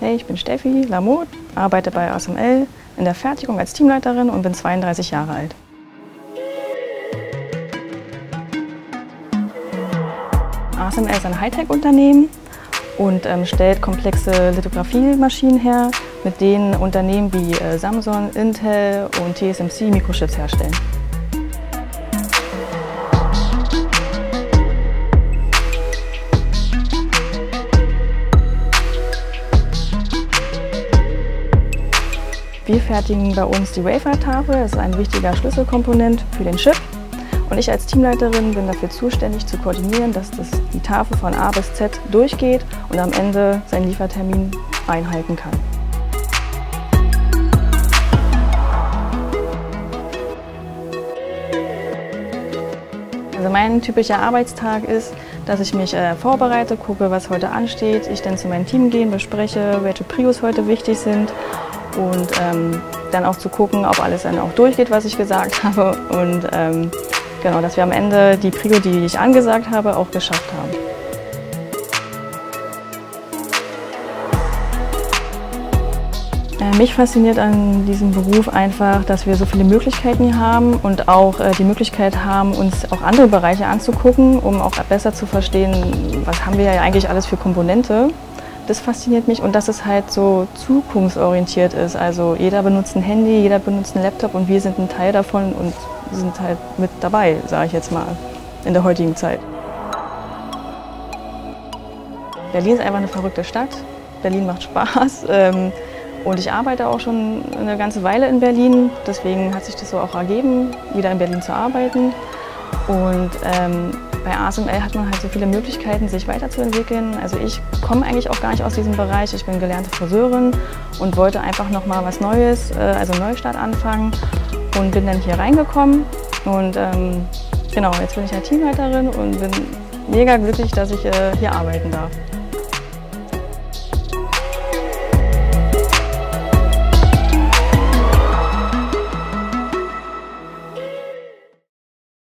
Hey, ich bin Steffi Lamotte, arbeite bei ASML in der Fertigung als Teamleiterin und bin 32 Jahre alt. ASML ist ein Hightech-Unternehmen und ähm, stellt komplexe Lithografiemaschinen her, mit denen Unternehmen wie äh, Samsung, Intel und TSMC Mikrochips herstellen. Wir fertigen bei uns die Wafer-Tafel, das ist ein wichtiger Schlüsselkomponent für den Chip. Und ich als Teamleiterin bin dafür zuständig zu koordinieren, dass das, die Tafel von A bis Z durchgeht und am Ende seinen Liefertermin einhalten kann. Also mein typischer Arbeitstag ist, dass ich mich äh, vorbereite, gucke, was heute ansteht, ich dann zu meinem Team gehe, bespreche, welche Prios heute wichtig sind und ähm, dann auch zu gucken, ob alles dann auch durchgeht, was ich gesagt habe und ähm, genau, dass wir am Ende die Prio, die ich angesagt habe, auch geschafft haben. Äh, mich fasziniert an diesem Beruf einfach, dass wir so viele Möglichkeiten hier haben und auch äh, die Möglichkeit haben, uns auch andere Bereiche anzugucken, um auch besser zu verstehen, was haben wir ja eigentlich alles für Komponente das fasziniert mich und dass es halt so zukunftsorientiert ist. Also jeder benutzt ein Handy, jeder benutzt einen Laptop und wir sind ein Teil davon und sind halt mit dabei, sage ich jetzt mal, in der heutigen Zeit. Berlin ist einfach eine verrückte Stadt. Berlin macht Spaß. Ähm, und ich arbeite auch schon eine ganze Weile in Berlin. Deswegen hat sich das so auch ergeben, wieder in Berlin zu arbeiten. Und ähm, bei ASML hat man halt so viele Möglichkeiten, sich weiterzuentwickeln. Also ich komme eigentlich auch gar nicht aus diesem Bereich. Ich bin gelernte Friseurin und wollte einfach noch mal was Neues, äh, also Neustart anfangen und bin dann hier reingekommen. Und ähm, genau, jetzt bin ich ja Teamleiterin und bin mega glücklich, dass ich äh, hier arbeiten darf.